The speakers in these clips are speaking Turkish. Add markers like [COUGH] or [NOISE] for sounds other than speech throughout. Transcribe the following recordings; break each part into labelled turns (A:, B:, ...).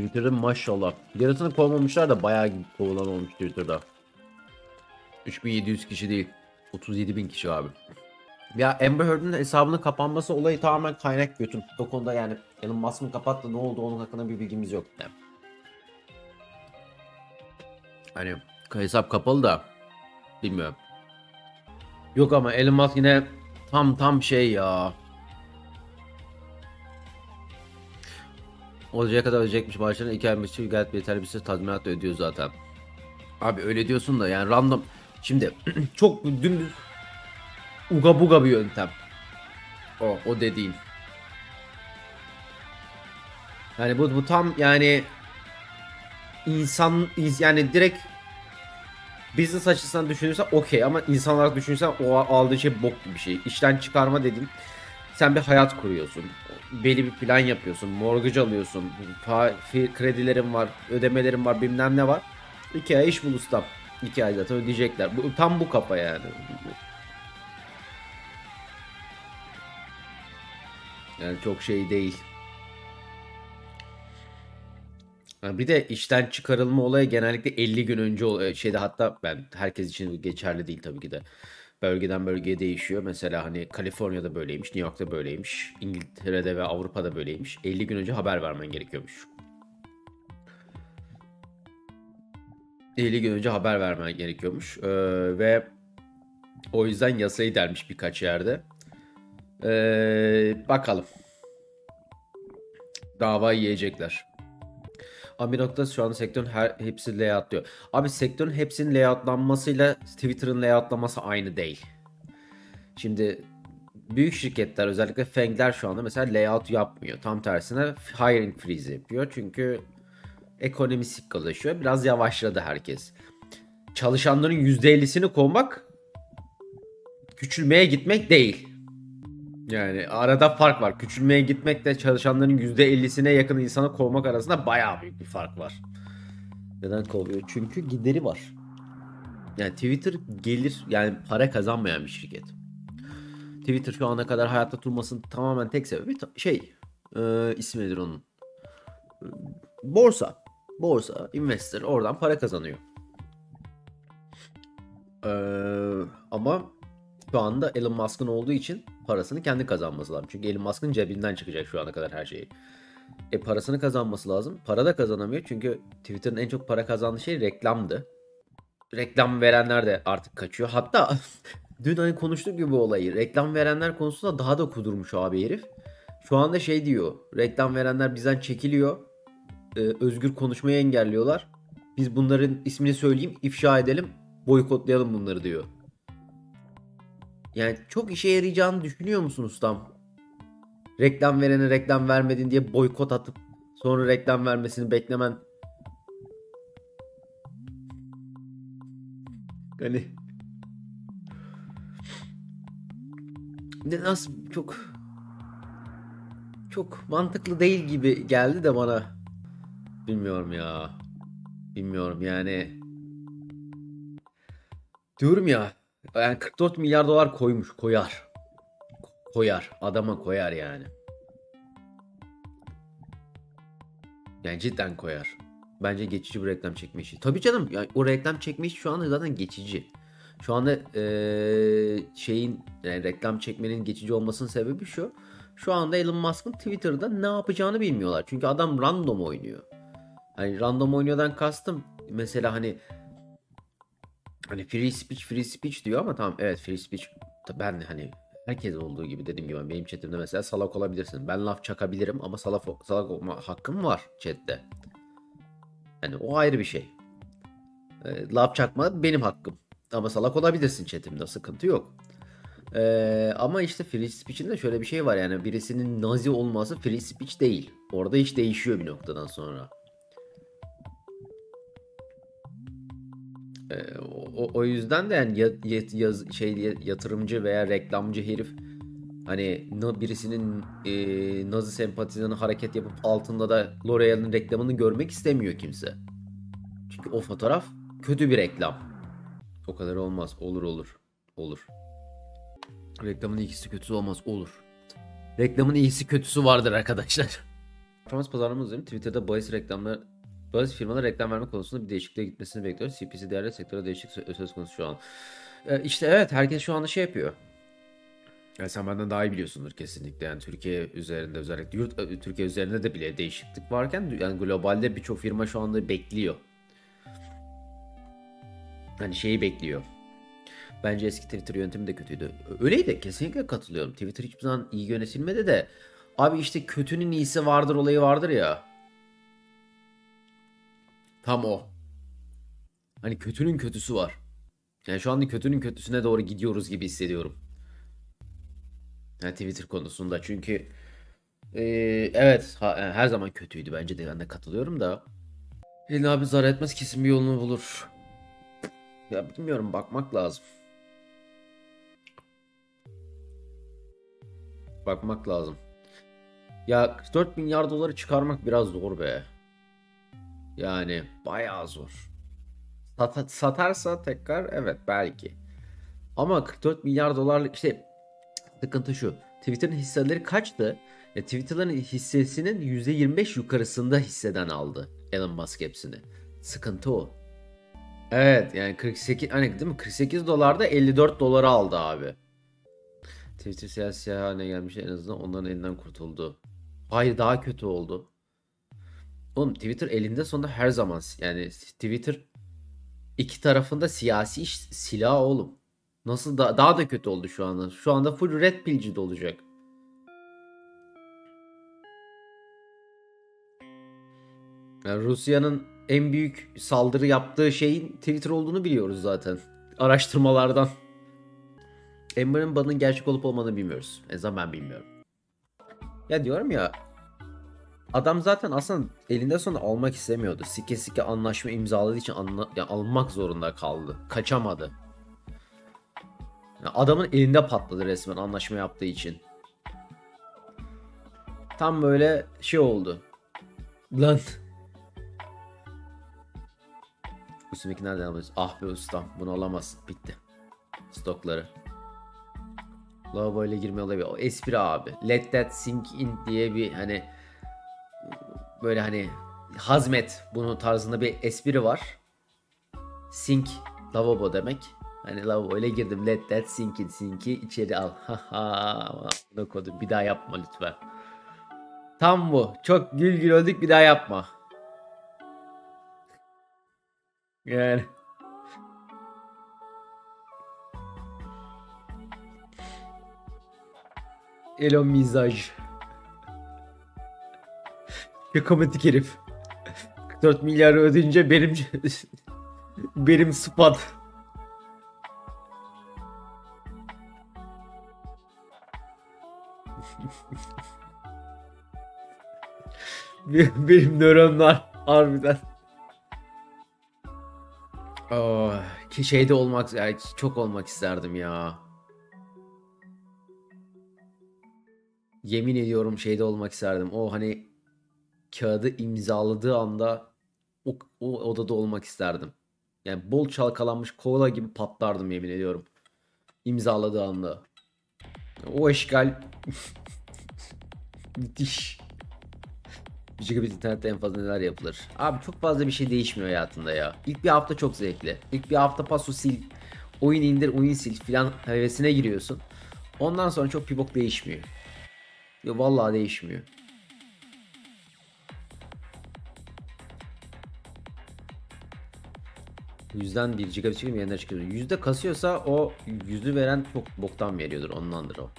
A: Twitter'da maşallah. Yarısını kovmamışlar da bayağı kovulan olmuş Twitter'da. 3700 kişi değil. 37 bin kişi abi. Ya Amber Heard'ın hesabının kapanması olayı tamamen kaynak götüm. O konuda yani Elon Musk'ın kapattı ne oldu onun hakkında bir bilgimiz yok. Yani. Hani hesap kapalı da bilmiyorum. Yok ama Elon Musk yine tam tam şey ya. Olacağı kadar ödeyecekmiş maaşlarını iki ay müstü gayet yeterli bir süre tazminat da ödüyor zaten. Abi öyle diyorsun da yani random. Şimdi [CLEARS THROAT] çok dümdüz uga buga bir yöntem. O, o dediğin. Yani bu, bu tam yani insan ins- yani direkt business açısından düşünürsen okey ama insan olarak düşünürsen o aldığı şey bok gibi bir şey. İşten çıkarma dediğin sen bir hayat kuruyorsun. Belli bir plan yapıyorsun. Mortgage alıyorsun. fi- kredilerin var. Ödemelerin var. Bilmem ne var. İki ay iş bul ustam. İki ay zaten ödeyecekler. Bu, tam bu kafa yani. Yani çok şey değil. Bir de işten çıkarılma olayı genellikle 50 gün önce ol- şeyde hatta ben herkes için geçerli değil tabii ki de. Bölgeden bölgeye değişiyor. Mesela hani Kaliforniya'da böyleymiş, New York'ta böyleymiş, İngiltere'de ve Avrupa'da böyleymiş. 50 gün önce haber vermen gerekiyormuş. 50 gün önce haber vermen gerekiyormuş. Ee, ve o yüzden yasayı delmiş birkaç yerde. Ee, bakalım. Dava yiyecekler. Abi nokta şu anda sektörün her, hepsi layoutlıyor. Abi sektörün hepsinin layoutlanmasıyla Twitter'ın layoutlaması aynı değil. Şimdi büyük şirketler özellikle Fang'ler şu anda mesela layout yapmıyor. Tam tersine hiring freeze yapıyor. Çünkü ekonomi sıkılaşıyor. Biraz yavaşladı herkes. Çalışanların %50'sini kovmak küçülmeye gitmek değil. Yani arada fark var. Küçülmeye gitmekle çalışanların %50'sine yakın insanı kovmak arasında bayağı büyük bir fark var. Neden kovuyor? Çünkü gideri var. Yani Twitter gelir yani para kazanmayan bir şirket. Twitter şu ana kadar hayatta durmasının tamamen tek sebebi şey e, ismi nedir onun? E, Borsa. Borsa, investor oradan para kazanıyor. E, ama şu anda Elon Musk'ın olduğu için parasını kendi kazanması lazım. Çünkü Elon Musk'ın cebinden çıkacak şu ana kadar her şeyi. E parasını kazanması lazım. Para da kazanamıyor çünkü Twitter'ın en çok para kazandığı şey reklamdı. Reklam verenler de artık kaçıyor. Hatta [LAUGHS] dün hani konuştuk gibi olayı. Reklam verenler konusunda daha da kudurmuş abi herif. Şu anda şey diyor. Reklam verenler bizden çekiliyor. E, özgür konuşmayı engelliyorlar. Biz bunların ismini söyleyeyim, ifşa edelim, boykotlayalım bunları diyor. Yani çok işe yarayacağını düşünüyor musun ustam? Reklam verene reklam vermedin diye boykot atıp sonra reklam vermesini beklemen. Hani ne nasıl çok çok mantıklı değil gibi geldi de bana. Bilmiyorum ya. Bilmiyorum yani. Diyorum ya yani 44 milyar dolar koymuş koyar. Koyar. Adama koyar yani. Yani cidden koyar. Bence geçici bir reklam çekme işi. Tabii canım yani o reklam çekme işi şu anda zaten geçici. Şu anda eee, şeyin yani reklam çekmenin geçici olmasının sebebi şu. Şu anda Elon Musk'ın Twitter'da ne yapacağını bilmiyorlar. Çünkü adam random oynuyor. Hani random oynuyordan kastım mesela hani Hani free speech free speech diyor ama tamam evet free speech ben hani herkes olduğu gibi dediğim gibi benim chatimde mesela salak olabilirsin. Ben laf çakabilirim ama salak, salak olma hakkım var chatte. Yani o ayrı bir şey. E, laf çakma benim hakkım. Ama salak olabilirsin chatimde sıkıntı yok. E, ama işte free speech'in de şöyle bir şey var yani birisinin nazi olması free speech değil. Orada iş değişiyor bir noktadan sonra. O, o yüzden de yani ya- ya- yaz, şey yatırımcı veya reklamcı herif hani birisinin e, Nazi sempatizanı hareket yapıp altında da L'Oreal'in reklamını görmek istemiyor kimse. Çünkü o fotoğraf kötü bir reklam. O kadar olmaz. Olur olur. Olur. Reklamın iyisi kötüsü olmaz. Olur. Reklamın iyisi kötüsü vardır arkadaşlar. [LAUGHS] Performans pazarlama uzmanı Twitter'da bahis reklamları bahis firmalar reklam verme konusunda bir değişikliğe gitmesini bekliyor. CPC değerli sektöre değişiklik sö- söz konusu şu an. Ee, işte evet herkes şu anda şey yapıyor. Yani sen benden daha iyi biliyorsundur kesinlikle. Yani Türkiye üzerinde özellikle yurt e, Türkiye üzerinde de bile değişiklik varken yani globalde birçok firma şu anda bekliyor. Hani şeyi bekliyor. Bence eski Twitter yöntemi de kötüydü. Öyleydi. Kesinlikle katılıyorum. Twitter hiçbir zaman iyi yönetilmedi de. Abi işte kötünün iyisi vardır olayı vardır ya. Tam o. Hani kötünün kötüsü var. Yani şu anda kötünün kötüsüne doğru gidiyoruz gibi hissediyorum. Yani Twitter konusunda çünkü eee, evet yani her zaman kötüydü bence de ben de katılıyorum da. Elin abi zarar etmez kesin bir yolunu bulur. Ya bilmiyorum bakmak lazım. Bakmak lazım. Ya 44 milyar doları çıkarmak biraz zor be. Yani bayağı zor. Sat- satarsa tekrar evet belki. Ama 44 milyar dolarlık işte sıkıntı şu. Twitter'ın hisseleri kaçtı? Ya Twitter'ın hissesinin %25 yukarısında hisseden aldı Elon Musk hepsini. Sıkıntı o. Evet yani 48 hani değil mi? 48 dolarda 54 dolara aldı abi. Twitter siyasi haline gelmiş en azından onların elinden kurtuldu. Hayır daha kötü oldu. Oğlum Twitter elinde sonunda her zaman yani Twitter iki tarafında siyasi iş silah oğlum. Nasıl da daha da kötü oldu şu anda. Şu anda full red pill'ci de olacak. Yani Rusya'nın en büyük saldırı yaptığı şeyin Twitter olduğunu biliyoruz zaten. Araştırmalardan. Amber'ın banın gerçek olup olmadığını bilmiyoruz. En azından ben bilmiyorum. Ya diyorum ya adam zaten aslında elinde sonunda almak istemiyordu. Sike sike anlaşma imzaladığı için anla, ya almak zorunda kaldı. Kaçamadı. Ya adamın elinde patladı resmen anlaşma yaptığı için. Tam böyle şey oldu. Lan. Üstümdeki nereden alıyoruz? Ah be ustam bunu alamazsın. Bitti. Stokları. Lavabo ile girme olayı. O espri abi. Let that sink in diye bir hani böyle hani hazmet bunun tarzında bir espri var. Sink lavabo demek. Hani lavabo ile girdim. Let that sink in. Sink'i içeri al. Haha. Bunu kodum. Bir daha yapma lütfen. Tam bu. Çok gül gül öldük bir daha yapma. Yani. Elon mizaj. Şakamatik herif. 44 milyar ödeyince benim benim spat. Benim nöronlar harbiden. Oh, ki şeyde olmak yani çok olmak isterdim ya. Yemin ediyorum şeyde olmak isterdim. O hani kağıdı imzaladığı anda o, o odada olmak isterdim. Yani bol çalkalanmış kola gibi patlardım yemin ediyorum. İmzaladığı anda. O eşgal [LAUGHS] müthiş. Bir gigabit internette en fazla neler yapılır? Abi çok fazla bir şey değişmiyor hayatında ya. İlk bir hafta çok zevkli. İlk bir hafta paso sil, oyun indir, oyun sil filan hevesine giriyorsun. Ondan sonra çok bir değişmiyor. Ya vallahi değişmiyor. Yüzden bir gigabit çıkıyor yerine çıkıyor. Yüzde kasıyorsa o yüzü veren çok boktan veriyordur ondandır o.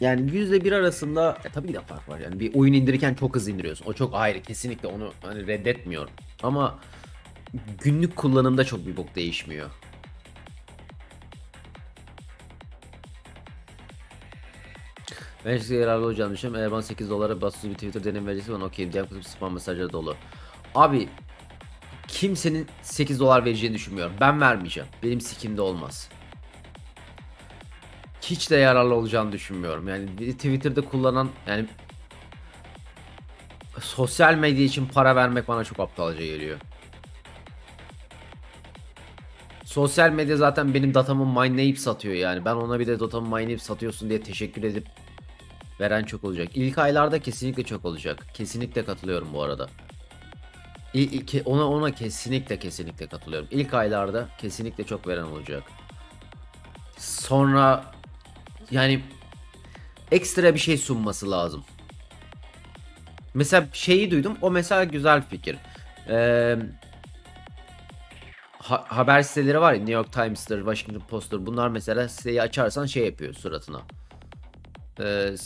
A: Yani yüzde bir arasında e, tabii ki de fark var yani bir oyun indirirken çok hızlı indiriyorsun. O çok ayrı kesinlikle onu hani reddetmiyorum. Ama günlük kullanımda çok bir bok değişmiyor. Ben size yararlı olacağını düşünüyorum. Eğer bana 8 dolara bassız bir Twitter deneyim verecekse ben okeyim. Diğer kutup spam mesajları dolu. Abi kimsenin 8 dolar vereceğini düşünmüyorum. Ben vermeyeceğim. Benim sikimde olmaz. Hiç de yararlı olacağını düşünmüyorum. Yani Twitter'da kullanan yani sosyal medya için para vermek bana çok aptalca geliyor. Sosyal medya zaten benim datamı mineleyip satıyor yani. Ben ona bir de datamı mineleyip satıyorsun diye teşekkür edip Veren çok olacak. İlk aylarda kesinlikle çok olacak. Kesinlikle katılıyorum bu arada. Ona ona kesinlikle kesinlikle katılıyorum. İlk aylarda kesinlikle çok veren olacak. Sonra yani ekstra bir şey sunması lazım. Mesela şeyi duydum. O mesela güzel fikir. Ee, ha- haber siteleri var ya New York Times'tır, Washington Post'tur. Bunlar mesela siteyi açarsan şey yapıyor suratına. Ee,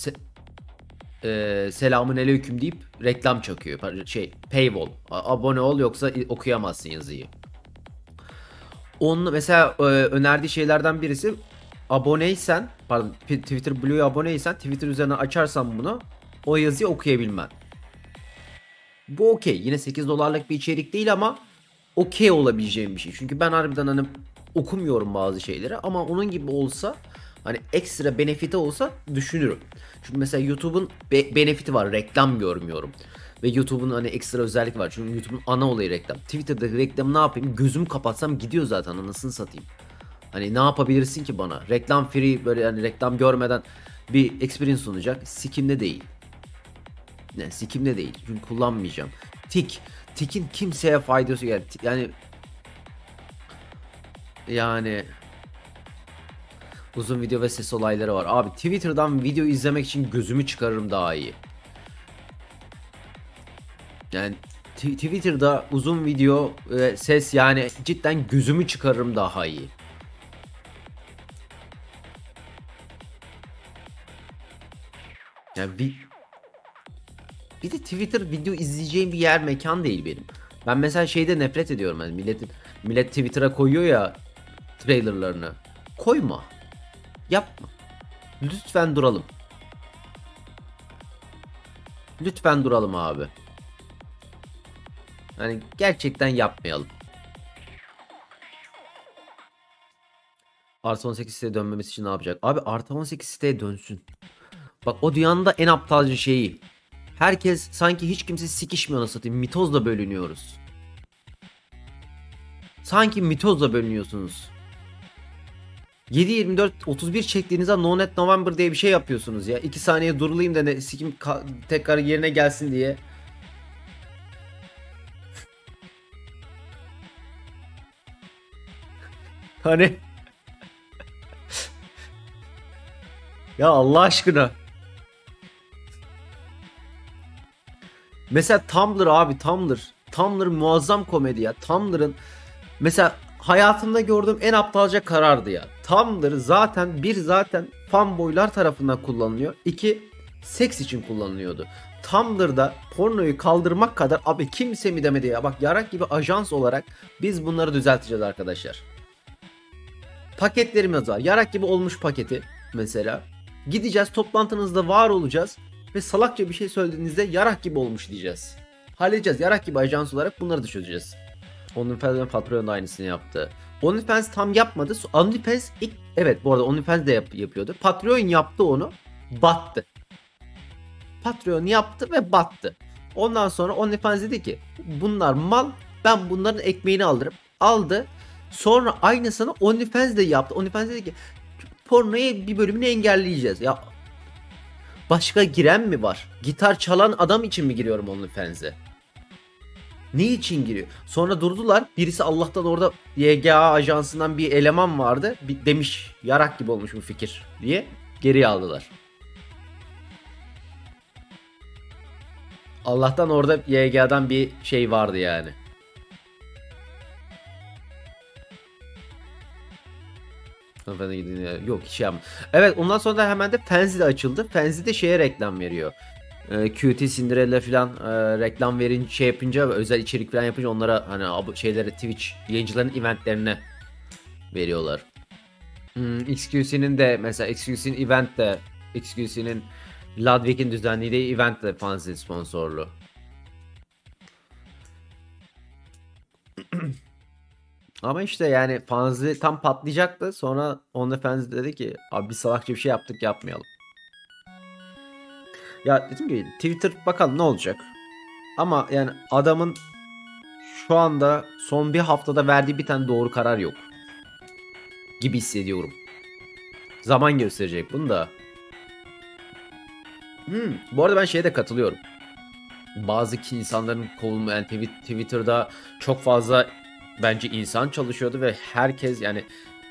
A: e, selamun aleyküm deyip reklam çakıyor. Şey paywall. Abone ol yoksa okuyamazsın yazıyı. Onun mesela e, önerdiği şeylerden birisi aboneysen pardon Twitter Blue'ya aboneysen Twitter üzerine açarsan bunu o yazıyı okuyabilmen. Bu okey. Yine 8 dolarlık bir içerik değil ama okey olabileceğim bir şey. Çünkü ben harbiden hani okumuyorum bazı şeyleri ama onun gibi olsa hani ekstra benefiti olsa düşünürüm. Çünkü mesela YouTube'un be- benefiti var. Reklam görmüyorum. Ve YouTube'un hani ekstra özellik var. Çünkü YouTube'un ana olayı reklam. Twitter'da reklam ne yapayım? Gözümü kapatsam gidiyor zaten anasını satayım. Hani ne yapabilirsin ki bana? Reklam free böyle yani reklam görmeden bir experience sunacak. Sikimde değil. Ne sikimde değil. Çünkü kullanmayacağım. Tik. Tik'in kimseye faydası yani yani yani uzun video ve ses olayları var. Abi Twitter'dan video izlemek için gözümü çıkarırım daha iyi. Yani Twitter'da uzun video ve ses yani cidden gözümü çıkarırım daha iyi. Yani bir bir de Twitter video izleyeceğim bir yer mekan değil benim. Ben mesela şeyde nefret ediyorum yani milletin millet Twitter'a koyuyor ya trailerlarını. Koyma. Yapma. Lütfen duralım. Lütfen duralım abi. Hani gerçekten yapmayalım. Artı 18 siteye dönmemesi için ne yapacak? Abi artı 18 siteye dönsün. Bak o dünyanın da en aptalca şeyi. Herkes sanki hiç kimse sikişmiyor nasıl satayım. Mitozla bölünüyoruz. Sanki mitozla bölünüyorsunuz. 7-24 31 çektiğinizde No Net November diye bir şey yapıyorsunuz ya. 2 saniye durulayım da ne, sikim tekrar yerine gelsin diye. [LAUGHS] Hani [LAUGHS] Ya Allah aşkına. Mesela Tumblr abi Tumblr. Tumblr muazzam komedi ya. Tumblr'ın mesela hayatımda gördüğüm en aptalca karardı ya. Tumblr zaten bir zaten fanboylar tarafından kullanılıyor. İki seks için kullanılıyordu. Tumblr'da pornoyu kaldırmak kadar abi kimse mi demedi ya. Bak yarak gibi ajans olarak biz bunları düzelteceğiz arkadaşlar. Paketlerimiz var. Yarak gibi olmuş paketi mesela. Gideceğiz toplantınızda var olacağız ve salakça bir şey söylediğinizde yarak gibi olmuş diyeceğiz. Halledeceğiz. Yarak gibi ajans olarak bunları da çözeceğiz. OnlyFans ve Patreon da aynısını yaptı. OnlyFans tam yapmadı. OnlyFans ilk evet bu arada OnlyFans de yap- yapıyordu. Patreon yaptı onu. Battı. Patreon yaptı ve battı. Ondan sonra OnlyFans dedi ki bunlar mal ben bunların ekmeğini alırım. Aldı. Sonra aynısını OnlyFans de yaptı. OnlyFans dedi ki pornoya bir bölümünü engelleyeceğiz. Ya başka giren mi var? Gitar çalan adam için mi giriyorum OnlyFans'e? Ne için giriyor? Sonra durdular. Birisi Allah'tan orada YGA ajansından bir eleman vardı. Bir demiş yarak gibi olmuş bu fikir diye geriye aldılar. Allah'tan orada YGA'dan bir şey vardı yani. Yok hiç yapma. Evet ondan sonra da hemen de Fenzi de açıldı. Fenzi de şeye reklam veriyor. Ee, QT, Cinderella falan e, reklam verin şey yapınca özel içerik falan yapınca onlara hani şeyleri Twitch yayıncıların eventlerine veriyorlar. Hmm, XQC'nin de mesela XQC'nin event de XQC'nin Ludwig'in düzenlediği event de Fanzine sponsorlu. [CLEARS THROAT] Ama işte yani Fanzi tam patlayacaktı. Sonra OnlyFans dedi ki abi biz salakça bir şey yaptık yapmayalım. Ya dedim ki Twitter bakalım ne olacak. Ama yani adamın şu anda son bir haftada verdiği bir tane doğru karar yok. Gibi hissediyorum. Zaman gösterecek bunu da. Hmm, bu arada ben şeye de katılıyorum. Bazı insanların kovulma yani Twi- Twitter'da çok fazla bence insan çalışıyordu ve herkes yani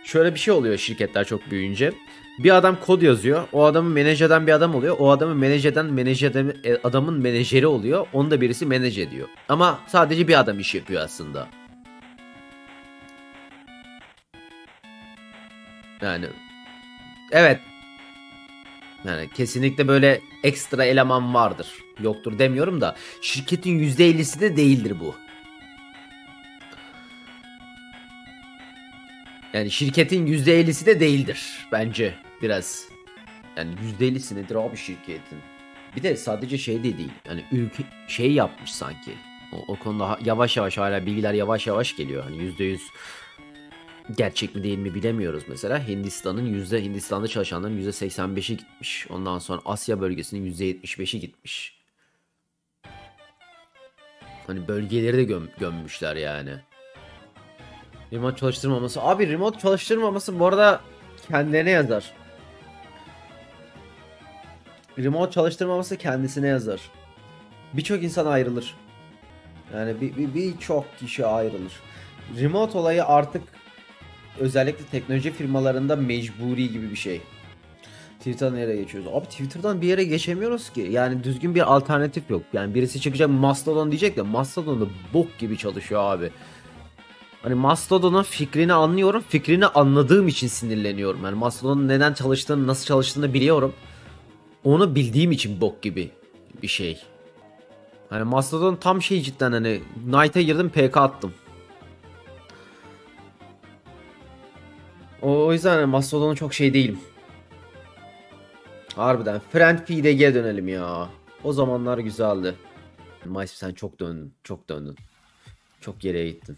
A: şöyle bir şey oluyor şirketler çok büyüyünce. Bir adam kod yazıyor. O adamın menajerden bir adam oluyor. O adamın menajerden menajerden adamın menajeri oluyor. Onu da birisi manage ediyor. Ama sadece bir adam iş yapıyor aslında. Yani evet yani kesinlikle böyle ekstra eleman vardır. Yoktur demiyorum da şirketin %50'si de değildir bu. Yani şirketin %50'si de değildir bence biraz. Yani %50'si nedir abi şirketin? Bir de sadece şey de değil. Yani ülke şey yapmış sanki. O, o konuda yavaş yavaş hala bilgiler yavaş yavaş geliyor. Hani %100 gerçek mi değil mi bilemiyoruz mesela. Hindistan'ın yüzde Hindistan'da çalışanların yüzde 85'i gitmiş. Ondan sonra Asya bölgesinin yüzde 75'i gitmiş. Hani bölgeleri de göm- gömmüşler yani. Remote çalıştırmaması. Abi remote çalıştırmaması bu arada kendilerine yazar. Remote çalıştırmaması kendisine yazar. Birçok insan ayrılır. Yani bir bir- birçok kişi ayrılır. Remote olayı artık özellikle teknoloji firmalarında mecburi gibi bir şey. Twitter'dan nereye geçiyoruz? Abi Twitter'dan bir yere geçemiyoruz ki. Yani düzgün bir alternatif yok. Yani birisi çıkacak Mastodon diyecek de Mastodon da bok gibi çalışıyor abi. Hani Mastodon'un fikrini anlıyorum. Fikrini anladığım için sinirleniyorum. Yani Mastodon'un neden çalıştığını, nasıl çalıştığını biliyorum. Onu bildiğim için bok gibi bir şey. Hani Mastodon tam şey cidden hani Knight'a girdim PK attım. O, o yüzden hani Mastodon'a çok şey değilim. Harbiden. Friend geri dönelim ya. O zamanlar güzeldi. Mice sen çok döndün. Çok döndün. Çok geriye gittin.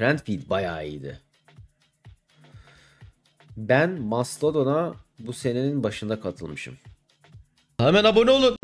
A: Friend feed bayağı iyiydi. Ben Mastodon'a bu senenin başında katılmışım.
B: Hemen abone olun.